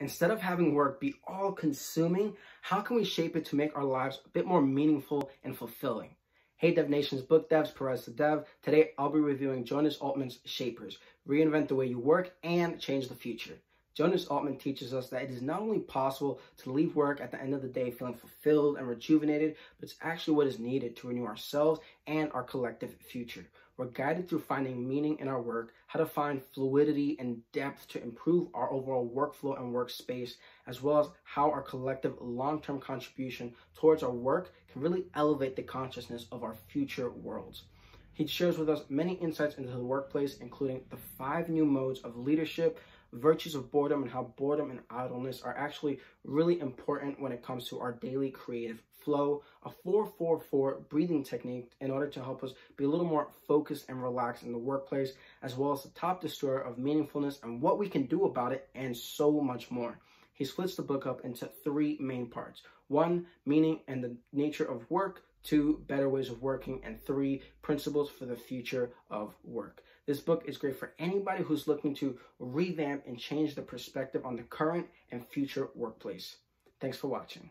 Instead of having work be all consuming, how can we shape it to make our lives a bit more meaningful and fulfilling? Hey DevNations BookDevs, Perez the Dev. Today I'll be reviewing Jonas Altman's Shapers, Reinvent the Way You Work and Change the Future. Jonas Altman teaches us that it is not only possible to leave work at the end of the day feeling fulfilled and rejuvenated, but it's actually what is needed to renew ourselves and our collective future. We're guided through finding meaning in our work, how to find fluidity and depth to improve our overall workflow and workspace, as well as how our collective long-term contribution towards our work can really elevate the consciousness of our future worlds. He shares with us many insights into the workplace, including the five new modes of leadership, virtues of boredom, and how boredom and idleness are actually really important when it comes to our daily creative flow, a 444 breathing technique in order to help us be a little more focused and relaxed in the workplace, as well as the top destroyer of meaningfulness and what we can do about it, and so much more. He splits the book up into three main parts. One, meaning and the nature of work. Two, better ways of working. And three, principles for the future of work. This book is great for anybody who's looking to revamp and change the perspective on the current and future workplace. Thanks for watching.